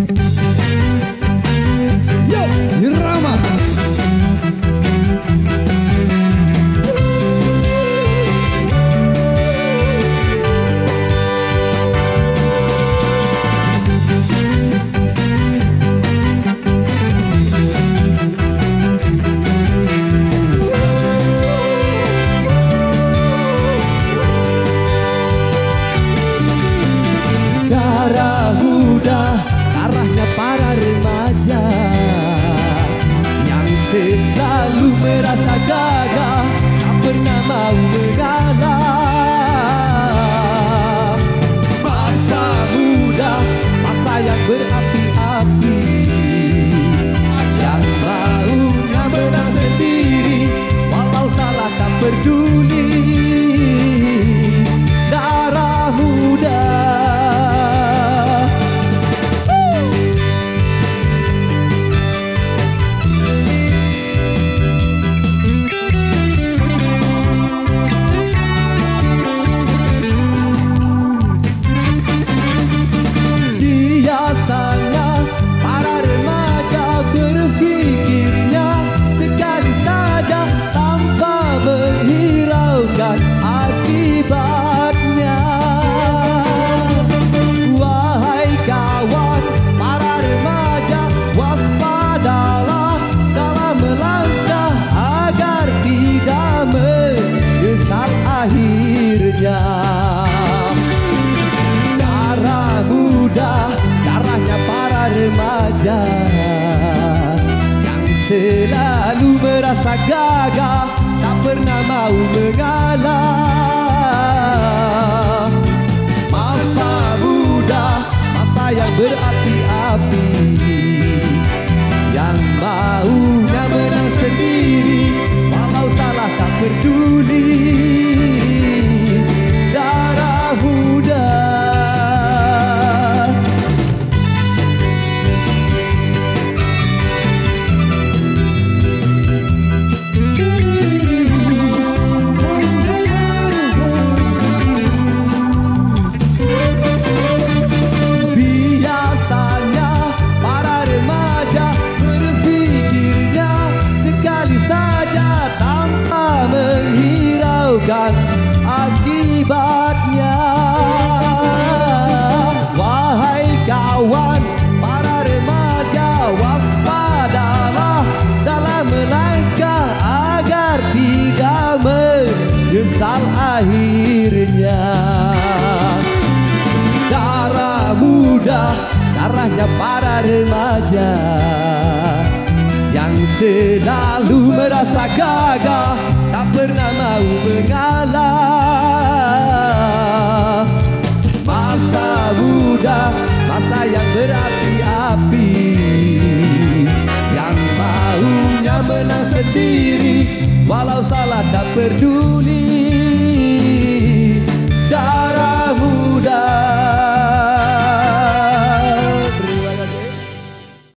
merasa pernah mau mengalah remaja. Yang selalu merasa gagah tak pernah mau mengalah. Masa muda masa yang berapi-api akibatnya Wahai kawan para remaja waspadalah dalam melangkah agar tidak menyesal akhirnya. Darah muda, darahnya para remaja yang selalu merasa gagah tak pernah mau mengalah. Masa muda masa yang berapi-api. Yang maunya menang sendiri walau salah tak peduli